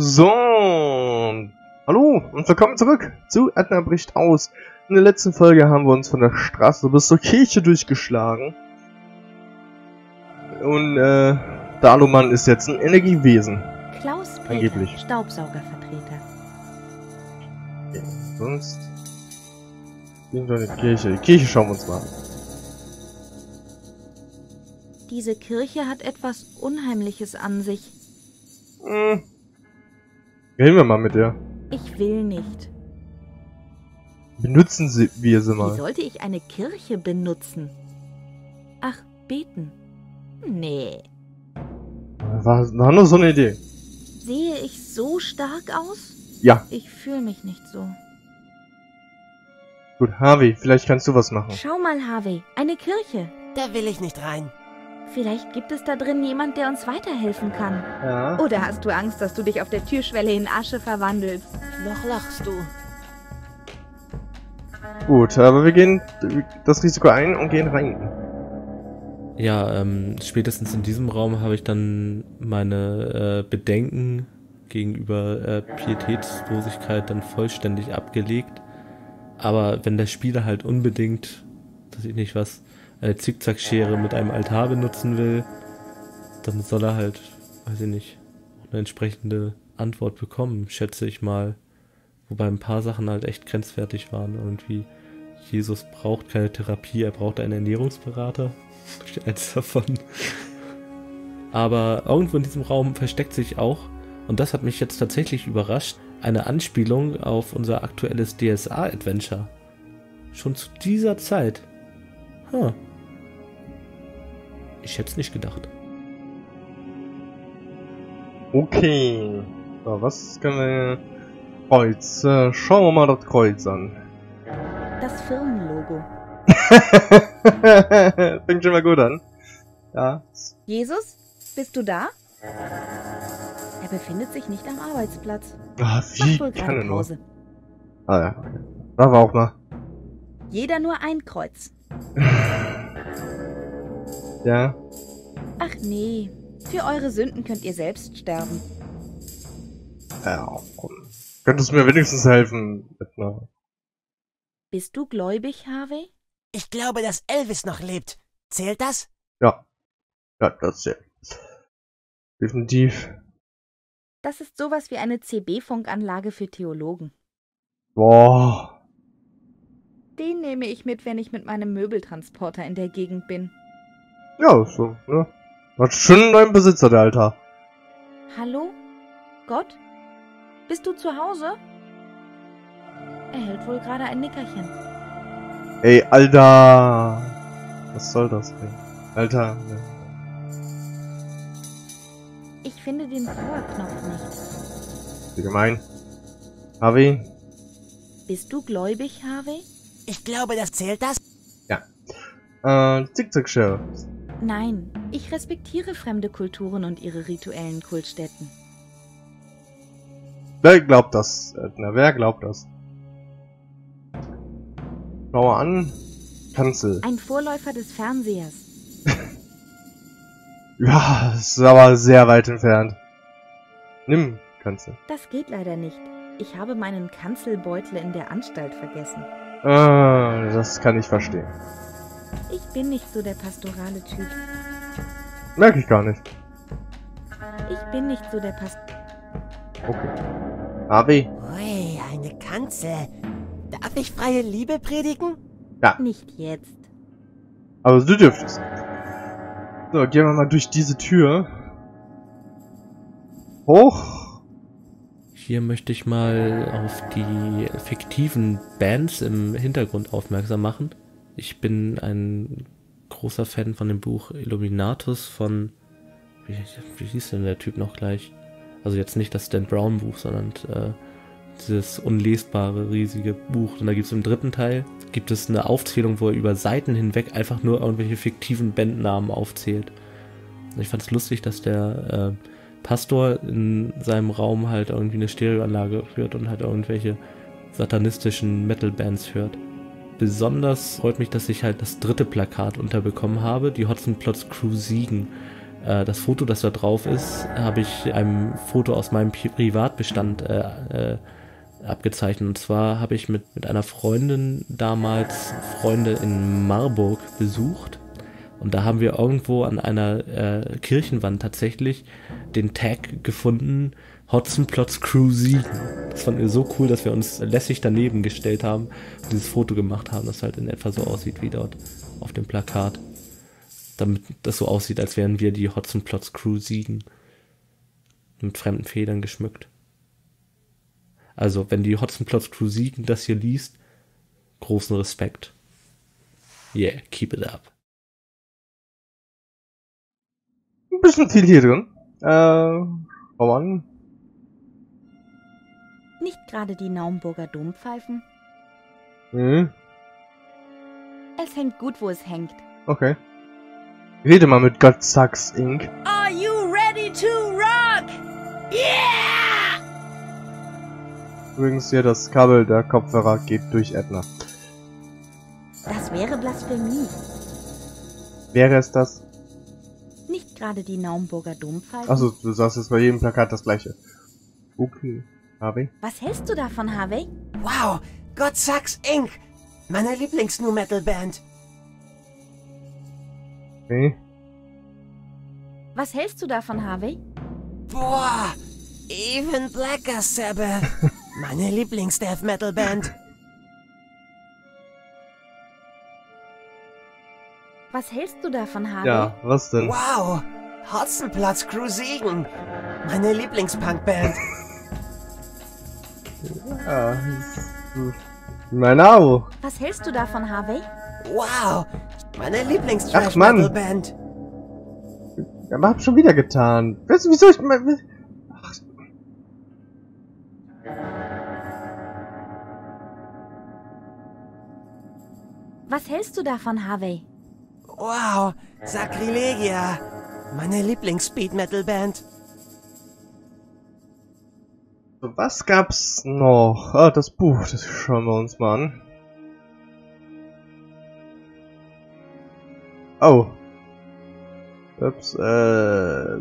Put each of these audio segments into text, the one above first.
So, hallo und willkommen zurück zu Edna bricht aus. In der letzten Folge haben wir uns von der Straße bis zur Kirche durchgeschlagen. Und äh, Daluman ist jetzt ein Energiewesen. Klaus Peter, Angeblich. Staubsaugervertreter. Okay, sonst gehen wir in die Kirche. Die Kirche schauen wir uns mal an. Diese Kirche hat etwas Unheimliches an sich. Hm. Reden wir mal mit der. Ich will nicht. Benutzen sie, wir sie Wie mal. sollte ich eine Kirche benutzen? Ach, beten. Nee. War, war nur so eine Idee. Sehe ich so stark aus? Ja, Ich fühle mich nicht so. gut. Harvey, vielleicht kannst du was machen. Schau mal, Harvey, eine Kirche. Da will ich nicht rein. Vielleicht gibt es da drin jemand, der uns weiterhelfen kann. Ja. Oder hast du Angst, dass du dich auf der Türschwelle in Asche verwandelst? Noch lachst du. Gut, aber wir gehen das Risiko ein und gehen rein. Ja, ähm, spätestens in diesem Raum habe ich dann meine äh, Bedenken gegenüber äh, Pietätslosigkeit dann vollständig abgelegt. Aber wenn der Spieler halt unbedingt, dass ich nicht was, eine Zickzackschere mit einem Altar benutzen will, dann soll er halt, weiß ich nicht, eine entsprechende Antwort bekommen, schätze ich mal. Wobei ein paar Sachen halt echt grenzwertig waren. Irgendwie, Jesus braucht keine Therapie, er braucht einen Ernährungsberater. Eins davon. Aber irgendwo in diesem Raum versteckt sich auch, und das hat mich jetzt tatsächlich überrascht, eine Anspielung auf unser aktuelles DSA-Adventure. Schon zu dieser Zeit. Huh. Ich hätte es nicht gedacht. Okay. So, was können wir... Kreuz. Äh, schauen wir mal das Kreuz an. Das Firmenlogo. Fängt schon mal gut an. Ja. Jesus, bist du da? Er befindet sich nicht am Arbeitsplatz. Ah, Macht wie wohl kann er nur? Pause. Ah ja. Da war auch mal. Jeder nur ein Kreuz. Ja. Ach nee, für eure Sünden könnt ihr selbst sterben. Ja, komm. Könntest du mir wenigstens helfen? Edna? Bist du gläubig, Harvey? Ich glaube, dass Elvis noch lebt. Zählt das? Ja. Ja, das ja. Definitiv. Das ist sowas wie eine CB-Funkanlage für Theologen. Boah. Den nehme ich mit, wenn ich mit meinem Möbeltransporter in der Gegend bin. Ja, so, ne? Hat schon einen neuen Besitzer, der Alter. Hallo? Gott? Bist du zu Hause? Er hält wohl gerade ein Nickerchen. Ey, Alter. Was soll das denn? Alter. Ne. Ich finde den Powerknopf nicht. Wie gemein. Harvey? Bist du gläubig, Harvey? Ich glaube, das zählt das? Äh, Zickzack-Show. Nein, ich respektiere fremde Kulturen und ihre rituellen Kultstätten. Wer glaubt das? Edna, wer glaubt das? Schau mal an. Kanzel. Ein Vorläufer des Fernsehers. Ja, ist aber sehr weit entfernt. Nimm, Kanzel. Das geht leider nicht. Ich habe meinen Kanzelbeutel in der Anstalt vergessen. Ah, das kann ich verstehen. Ich bin nicht so der pastorale Typ. Merke ich gar nicht. Ich bin nicht so der Past... Okay. Harvey? Ui, eine Kanzel. Darf ich freie Liebe predigen? Nicht jetzt. Aber du dürftest. So, gehen wir mal durch diese Tür. Hoch. Hier möchte ich mal auf die fiktiven Bands im Hintergrund aufmerksam machen. Ich bin ein großer Fan von dem Buch Illuminatus von, wie, wie hieß denn der Typ noch gleich? Also jetzt nicht das Dan Brown Buch, sondern äh, dieses unlesbare, riesige Buch. Und da gibt es im dritten Teil, gibt es eine Aufzählung, wo er über Seiten hinweg einfach nur irgendwelche fiktiven Bandnamen aufzählt. Und ich fand es lustig, dass der äh, Pastor in seinem Raum halt irgendwie eine Stereoanlage hört und halt irgendwelche satanistischen Metal-Bands hört. Besonders freut mich, dass ich halt das dritte Plakat unterbekommen habe, die Hotzenplotz Crew Siegen. Äh, das Foto, das da drauf ist, habe ich einem Foto aus meinem Pri Privatbestand äh, äh, abgezeichnet. Und zwar habe ich mit, mit einer Freundin damals Freunde in Marburg besucht. Und da haben wir irgendwo an einer äh, Kirchenwand tatsächlich den Tag gefunden, Hotzenplotz Crew Siegen. Das fanden wir so cool, dass wir uns lässig daneben gestellt haben und dieses Foto gemacht haben, das halt in etwa so aussieht wie dort auf dem Plakat. Damit das so aussieht, als wären wir die Hotzenplotz Crew Siegen. Mit fremden Federn geschmückt. Also, wenn die Hotzenplotz Crew Siegen das hier liest, großen Respekt. Yeah, keep it up. Ein bisschen viel hier drin. Äh, mal an. Nicht gerade die Naumburger Dompfeifen. Hm, Es hängt gut, wo es hängt. okay. Rede mal mit God Sucks Inc. Are you ready to rock? Yeah! Übrigens hier das Kabel der Kopfhörer geht durch Edna. Das wäre Blasphemie. Wäre es das? Nicht gerade die Naumburger Dompfeifen. Achso, du sagst jetzt bei jedem Plakat das gleiche. Okay. Harvey? Was hältst du davon, Harvey? Wow, God Sucks Inc. Meine Lieblings-Nu-Metal-Band. Okay. Was hältst du davon, Harvey? Boah, Even Blacker Sabbath. Meine Lieblings-Death-Metal-Band. Was hältst du davon, Harvey? Ja, was denn? Wow, Hotzenplatz Crew Siegen. Meine Lieblings-Punk-Band. Ja, mein Abo. Was hältst du davon, Harvey? Wow, meine Ach, Mann. Lieblings-Trash-Metal-Band. Aber hab schon wieder getan. Weißt du, wieso ich. Ach. Was hältst du davon, Harvey? Wow, Sacrilegia. Meine Lieblings-Speed-Metal-Band. So, Was gab's noch? Ah, das Buch, das schauen wir uns mal an. Oh. Ups, äh.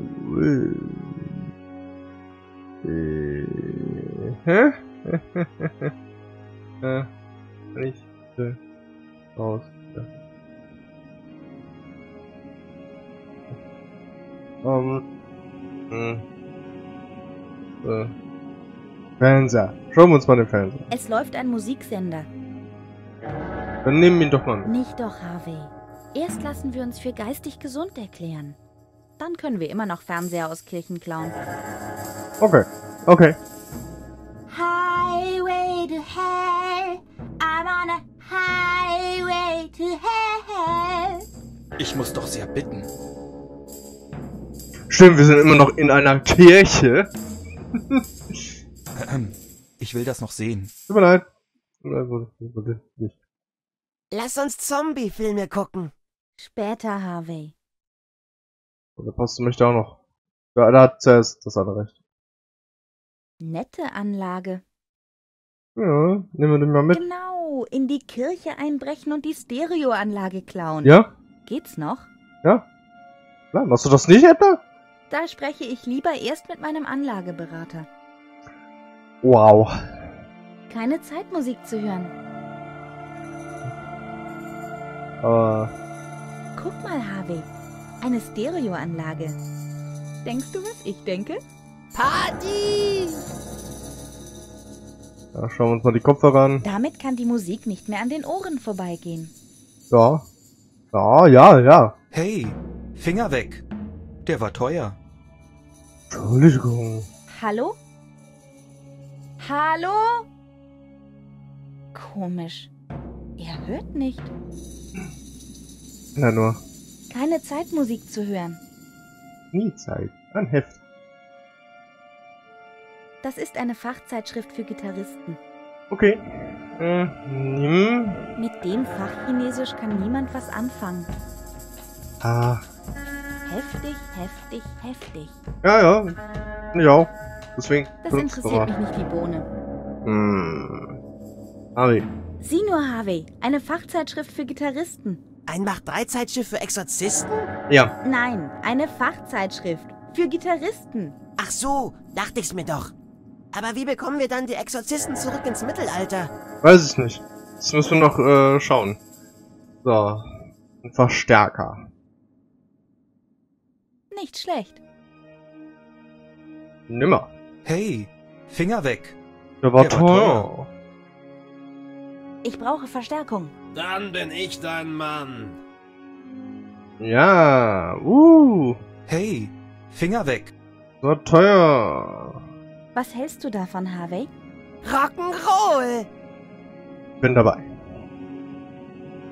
äh hä? äh, nicht. Äh, raus. Um. Hm. Äh. Fernseher. Schauen wir uns mal den Fernseher. Es läuft ein Musiksender. Dann nehmen wir ihn doch mal mit. Nicht doch, Harvey. Erst lassen wir uns für geistig gesund erklären. Dann können wir immer noch Fernseher aus Kirchen klauen. Okay. Okay. Highway to hell. I'm on a highway to hell. Ich muss doch sehr bitten. Stimmt, wir sind immer noch in einer Kirche. Ich will das noch sehen. Tut mir leid. Nicht. Lass uns Zombie-Filme gucken. Später, Harvey. Der Post möchte auch noch. Ja, da hat zuerst das andere recht. Nette Anlage. Ja, nehmen wir den mal mit. Genau, in die Kirche einbrechen und die Stereoanlage klauen. Ja? Geht's noch? Ja? Klar, machst du das nicht etwa? Da spreche ich lieber erst mit meinem Anlageberater. Wow. Keine Zeit, Musik zu hören. Aber, Guck mal, Harvey. Eine Stereoanlage. Denkst du, was ich denke? Party! ja, schauen wir uns mal die Kopfhörer an. Damit kann die Musik nicht mehr an den Ohren vorbeigehen. Ja. Ja, ja, ja. Hey, Finger weg. Der war teuer. Entschuldigung. Hallo? Hallo? Komisch. Er hört nicht. Na nur. Keine Zeit, Musik zu hören. Nie Zeit. Ein Heft. Das ist eine Fachzeitschrift für Gitarristen. Okay. Äh, nimm. Mit dem Fachchinesisch kann niemand was anfangen. Ah. Heftig, heftig, heftig. Ja, ja. Ich auch. Deswegen. Das interessiert mich nicht wie Bohne. Hm. Harvey. Sieh nur, Harvey, eine Fachzeitschrift für Gitarristen. Ein Mach-3-Zeitschrift für Exorzisten? Ja. Nein, eine Fachzeitschrift. Für Gitarristen. Ach so, dachte ich's mir doch. Aber wie bekommen wir dann die Exorzisten zurück ins Mittelalter? Weiß ich nicht. Das müssen wir noch äh, schauen. So. Ein Verstärker. Nicht schlecht. Nimmer. Hey, Finger weg. Der war, Der war teuer. Ich brauche Verstärkung. Dann bin ich dein Mann. Ja. Uh. Hey, Finger weg. War teuer. Was hältst du davon, Harvey? Rock'n'Roll! Bin dabei.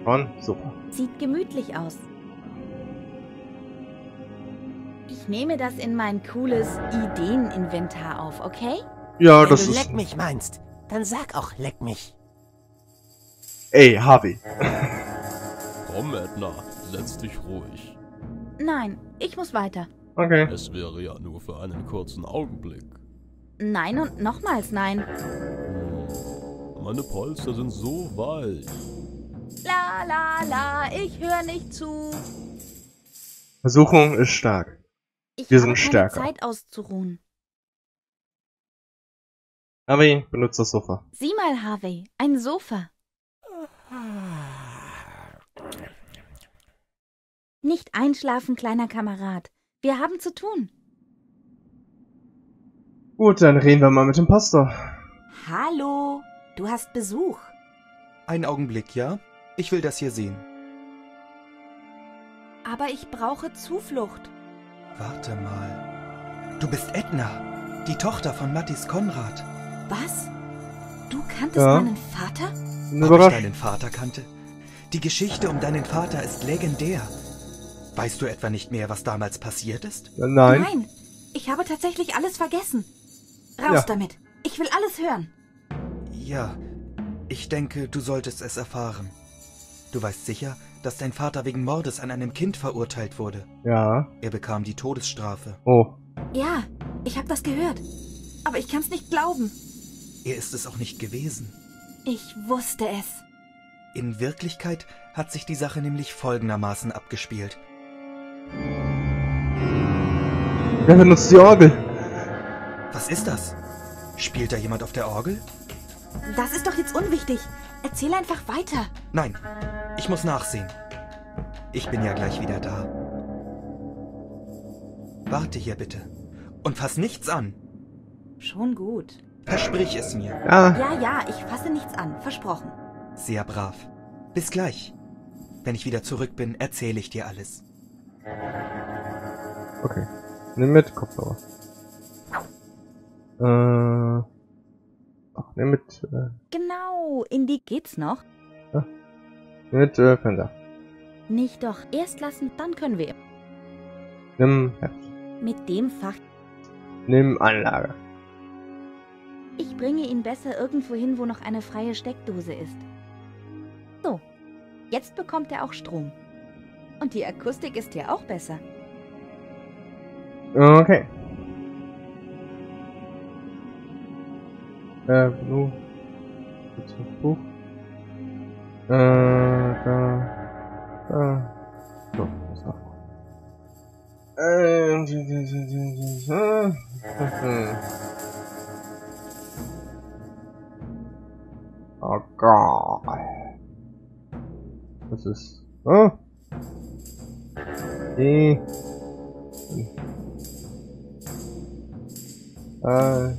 Schon super. Sieht gemütlich aus. Ich nehme das in mein cooles Ideeninventar auf, okay? Ja, Wenn das du ist. leck mich meinst, dann sag auch leck mich. Ey, Harvey. Komm, Edna, setz dich ruhig. Nein, ich muss weiter. Okay. Es wäre ja nur für einen kurzen Augenblick. Nein und nochmals nein. Hm, Meine Polster sind so weich. La la la, ich höre nicht zu. Versuchung ist stark. Ich Wir sind stärker. Zeit auszuruhen. Harvey, benutzt das Sofa. Sieh mal, Harvey, ein Sofa. Nicht einschlafen, kleiner Kamerad. Wir haben zu tun. Gut, dann reden wir mal mit dem Pastor. Hallo, du hast Besuch. Ein Augenblick, ja? Ich will das hier sehen. Aber ich brauche Zuflucht. Warte mal. Du bist Edna, die Tochter von Mattis Konrad. Was? Du kanntest Ja. meinen Vater? Ob ich deinen Vater kannte? Die Geschichte um deinen Vater ist legendär. Weißt du etwa nicht mehr, was damals passiert ist? Nein. ich habe tatsächlich alles vergessen. Raus Ja. damit. Ich will alles hören. Ja, ich denke, du solltest es erfahren. Du weißt sicher, dass dein Vater wegen Mordes an einem Kind verurteilt wurde. Ja. Er bekam die Todesstrafe. Oh. Ja, ich habe das gehört. Aber ich kann's nicht glauben. Er ist es auch nicht gewesen. Ich wusste es. In Wirklichkeit hat sich die Sache nämlich folgendermaßen abgespielt. Wer benutzt die Orgel? Was ist das? Spielt da jemand auf der Orgel? Das ist doch jetzt unwichtig. Erzähl einfach weiter. Nein, ich muss nachsehen. Ich bin ja gleich wieder da. Warte hier bitte. Und fass nichts an. Schon gut. Versprich es mir. Ja. Ja, ja, ich fasse nichts an. Versprochen. Sehr brav. Bis gleich. Wenn ich wieder zurück bin, erzähle ich dir alles. Okay. Nimm mit Kopfhörer. Äh. Ach, nimm mit, äh, Genau, in die geht's noch. Mit äh, Fernseher. Nicht doch. Erst lassen, dann können wir. Nimm Herz. Mit dem Fach. Nimm Anlage. Ich bringe ihn besser irgendwo hin, wo noch eine freie Steckdose ist. So. Jetzt bekommt er auch Strom. Und die Akustik ist ja auch besser. Okay. Äh, Blue. Buch. Äh, da. Da. So, das war. Äh, Oh Gott. Was ist? Oh. Die. Äh, ja,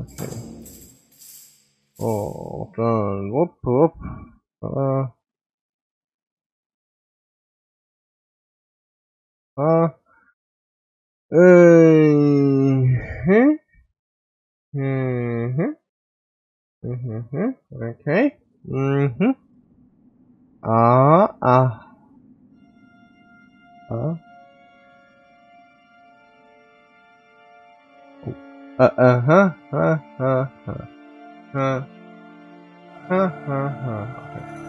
okay. Oh, dann, wupp, wupp. Äh. Ah. Äh. Hm? Mhm. Mhm. Okay. Mhm. Ah, ah. Ah. Uh, uh, huh, huh, huh, huh. Huh. Huh, huh, huh. Okay.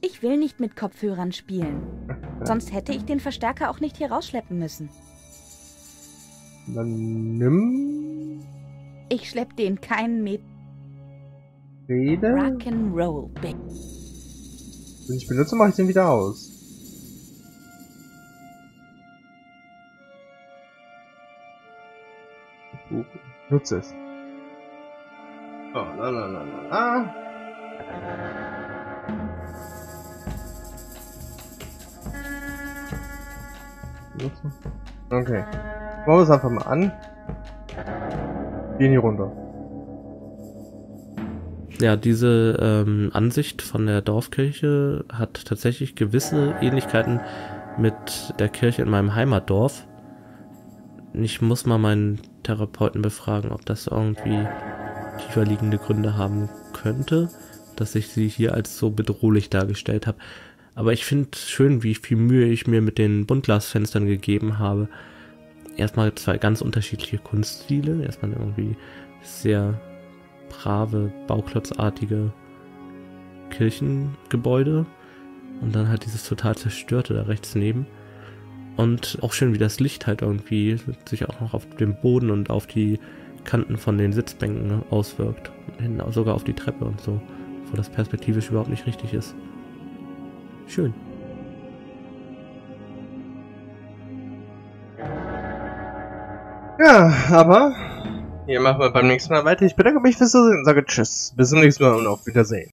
Ich will nicht mit Kopfhörern spielen. Sonst hätte ich den Verstärker auch nicht hier rausschleppen müssen. Dann nimm. Ich schlepp den keinen Meter. Rede. Rock'n'Roll. Wenn ich benutze, mache ich den wieder aus. Nutze es. Oh, la la la la la. Okay. Machen wir es einfach mal an. Gehen hier runter. Ja, diese ähm, Ansicht von der Dorfkirche hat tatsächlich gewisse Ähnlichkeiten mit der Kirche in meinem Heimatdorf. Ich muss mal meinen Therapeuten befragen, ob das irgendwie tiefer liegende Gründe haben könnte, dass ich sie hier als so bedrohlich dargestellt habe. Aber ich finde schön, wie viel Mühe ich mir mit den Buntglasfenstern gegeben habe. Erstmal zwei ganz unterschiedliche Kunststile. Erstmal irgendwie sehr brave, bauklotzartige Kirchengebäude und dann halt dieses total zerstörte da rechts neben. Und auch schön, wie das Licht halt irgendwie sich auch noch auf den Boden und auf die Kanten von den Sitzbänken auswirkt. Hin, sogar auf die Treppe und so, wo das perspektivisch überhaupt nicht richtig ist. Schön. Ja, aber hier machen wir beim nächsten Mal weiter. Ich bedanke mich fürs Zusehen und sage Tschüss. Bis zum nächsten Mal und auf Wiedersehen.